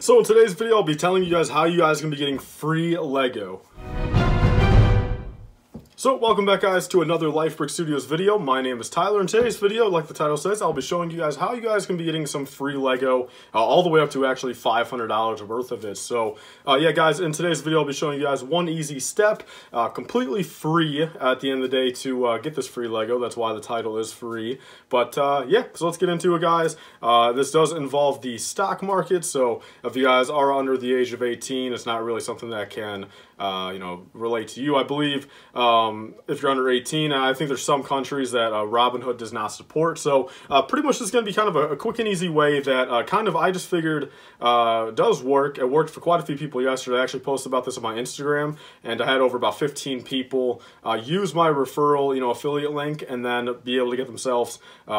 So in today's video, I'll be telling you guys how you guys can be getting free Lego. So, welcome back guys to another LifeBricks Studios video. My name is Tyler. In today's video, like the title says, I'll be showing you guys how you guys can be getting some free Lego, uh, all the way up to actually $500 worth of it. So, uh, yeah guys, in today's video, I'll be showing you guys one easy step, uh, completely free at the end of the day to uh, get this free Lego. That's why the title is free. But uh, yeah, so let's get into it guys. Uh, this does involve the stock market, so if you guys are under the age of 18, it's not really something that can you know, relate to you. I believe um, if you're under 18, I think there's some countries that uh, Robinhood does not support. So uh, pretty much this is going to be kind of a, a, quick and easy way that uh, kind of I just figured uh, does work. It worked for quite a few people yesterday. I actually posted about this on my Instagram, and I had over about 15 people uh, use my referral, you know, affiliate link, and then be able to get themselves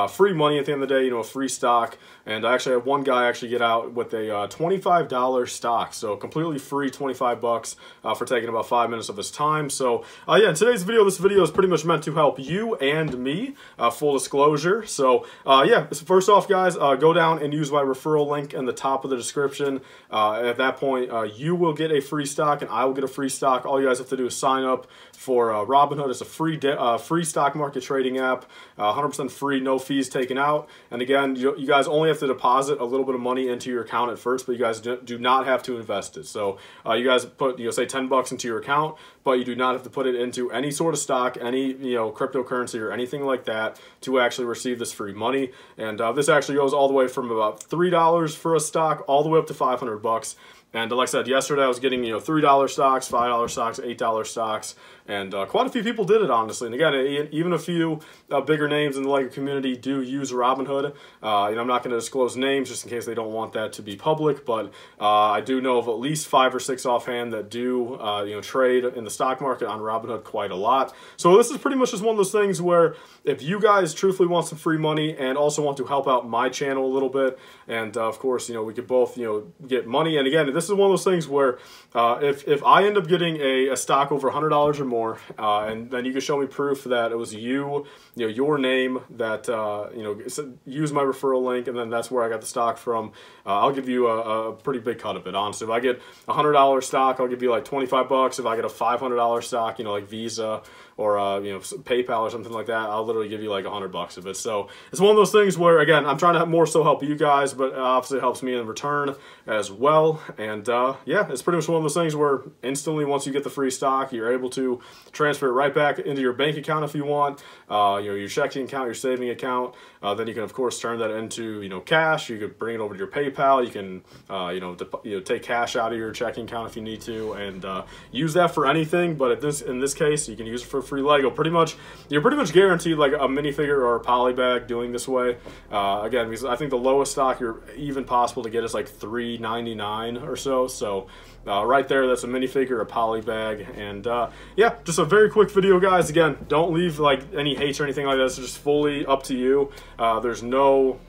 free money at the end of the day, you know, a free stock. And I actually had one guy actually get out with a $25 stock, so completely free 25 bucks for taking about five minutes of his time. So uh, yeah, in today's video, this video is pretty much meant to help you and me, uh, full disclosure. So uh, yeah, first off guys, uh, go down and use my referral link in the top of the description. Uh, at that point, uh, you will get a free stock and I will get a free stock. All you guys have to do is sign up for Robinhood. It's a free free stock market trading app, 100% free, no fees taken out. And again, you, you, guys only have to deposit a little bit of money into your account at first, but you guys do, do not have to invest it. So you guys put, you know, say 10 bucks bucks into your account, but you do not have to put it into any sort of stock, any you know cryptocurrency or anything like that to actually receive this free money. And uh, this actually goes all the way from about three dollars for a stock all the way up to 500 bucks. And like I said, yesterday I was getting, you know, $3 stocks, $5 stocks, $8 stocks, and uh, quite a few people did it, honestly. And again, even a few uh, bigger names in the Lego community do use Robinhood. Uh, know, I'm not going to disclose names just in case they don't want that to be public, but uh, I do know of at least five or six offhand that do, uh, you know, trade in the stock market on Robinhood quite a lot. So this is pretty much just one of those things where if you guys truthfully want some free money and also want to help out my channel a little bit, and uh, of course, you know, we could both, you know, get money. And again, this is one of those things where if, if I end up getting a, a stock over $100 or more, uh, and then you can show me proof that it was you, you know, your name that uh, you know use my referral link, and then that's where I got the stock from. Uh, I'll give you a, a, pretty big cut of it. Honestly, if I get a hundred dollar stock, I'll give you like twenty five bucks. If I get a five hundred dollar stock, you know, like Visa or uh, you know PayPal or something like that, I'll literally give you like a hundred bucks of it. So it's one of those things where again, I'm trying to more so help you guys, but obviously it helps me in return as well. And uh, yeah, it's pretty much one of those things where instantly once you get the free stock, you're able to transfer it right back into your bank account if you want, uh, you know, your checking account, your saving account. Uh, then you can of course turn that into you know cash. You could bring it over to your PayPal. You can uh, you know you know take cash out of your checking account if you need to, and uh, use that for anything. But this in this case, you can use it for free Lego. Pretty much, you're pretty much guaranteed like a minifigure or a poly bag doing this way. Uh, again, because I think the lowest stock you're even possible to get is like three ninety nine or so. So uh, right there, that's a minifigure, a poly bag, and uh, yeah, just a very quick video, guys. Again, don't leave like any hates or anything like that. It's just fully up to you. Uh, there's no,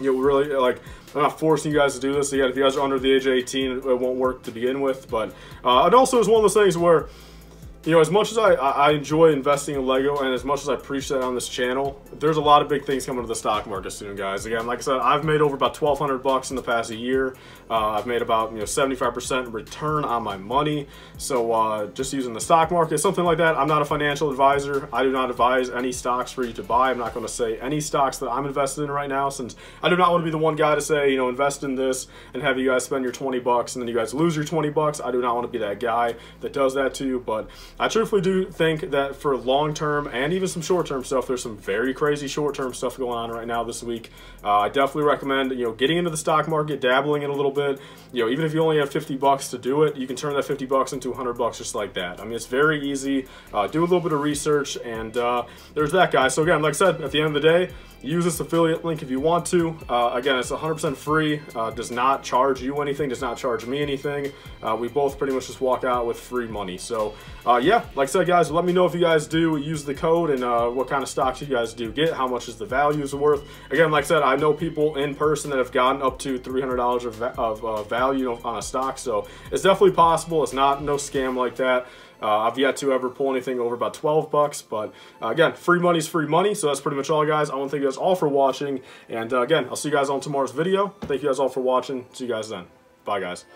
you know, really like I'm not forcing you guys to do this. Again, if you guys are under the age of 18, it won't work to begin with. But uh, it also is one of those things where you know, as much as I, I enjoy investing in Lego and as much as I preach that on this channel, there's a lot of big things coming to the stock market soon, guys. Again, like I said, I've made over about 1200 bucks in the past year. Uh, I've made about, you know, 75% return on my money. So uh, just using the stock market, something like that. I'm not a financial advisor. I do not advise any stocks for you to buy. I'm not going to say any stocks that I'm invested in right now since I do not want to be the one guy to say, you know, invest in this and have you guys spend your 20 bucks and then you guys lose your 20 bucks. I do not want to be that guy that does that to you, but I truthfully do think that for long term and even some short term stuff, there's some very crazy short term stuff going on right now this week. Uh, I definitely recommend you know getting into the stock market, dabbling in a little bit. You know, even if you only have 50 bucks to do it, you can turn that 50 bucks into 100 bucks just like that. I mean, it's very easy. Uh, do a little bit of research, and uh, there's that guy. So again, like I said, at the end of the day, use this affiliate link if you want to. Uh, again, it's 100% free. Uh, does not charge you anything. Does not charge me anything. Uh, we both pretty much just walk out with free money. So yeah, like I said, guys, let me know if you guys do use the code and uh, what kind of stocks you guys do get, how much is the values worth. Again, like I said, I know people in person that have gotten up to $300 of, of uh, value on a stock, so it's definitely possible. It's not no scam like that. Uh, I've yet to ever pull anything over about 12 bucks, but uh, again, free money is free money, so that's pretty much all, guys. I want to thank you guys all for watching, and uh, again, I'll see you guys on tomorrow's video. Thank you guys all for watching. See you guys then. Bye, guys.